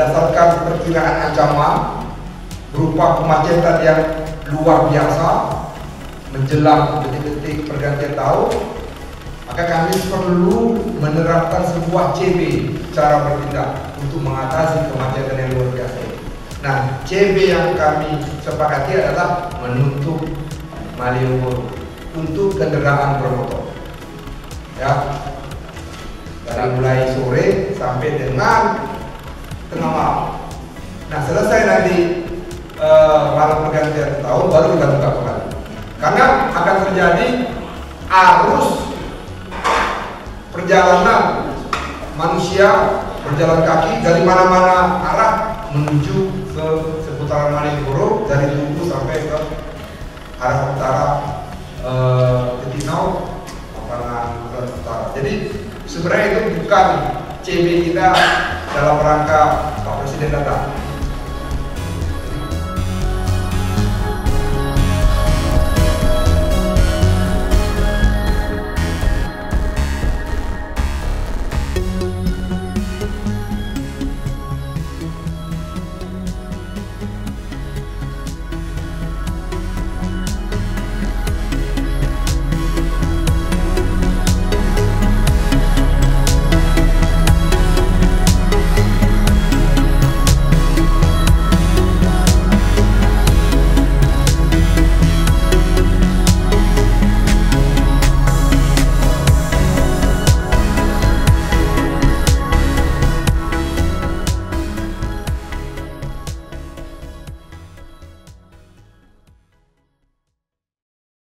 berdasarkan perkiraan ancaman berupa kemacetan yang luar biasa menjelang detik-detik pergantian tahun maka kami perlu menerapkan sebuah CB cara bertindak untuk mengatasi kemacetan yang luar biasa. Nah, CB yang kami sepakati adalah menutup Malioboro untuk kendaraan bermotor. Ya, dari mulai sore sampai dengan nanti uh, malam pergantian tahun baru kita buka kembali. Karena akan terjadi arus perjalanan manusia berjalan kaki dari mana-mana arah menuju ke seputaran Malioboro dari Tugu sampai ke arah utara eh, ke Tinau utara. Jadi sebenarnya itu bukan CB kita dalam rangka Pak Presiden datang,